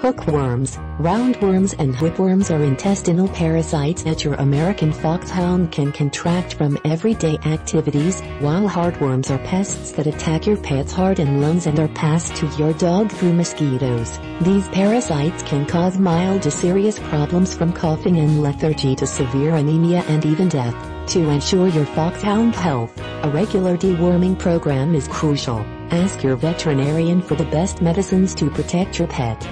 Hookworms, roundworms and whipworms are intestinal parasites that your American foxhound can contract from everyday activities, while heartworms are pests that attack your pet's heart and lungs and are passed to your dog through mosquitoes. These parasites can cause mild to serious problems from coughing and lethargy to severe anemia and even death. To ensure your foxhound health, a regular deworming program is crucial. Ask your veterinarian for the best medicines to protect your pet.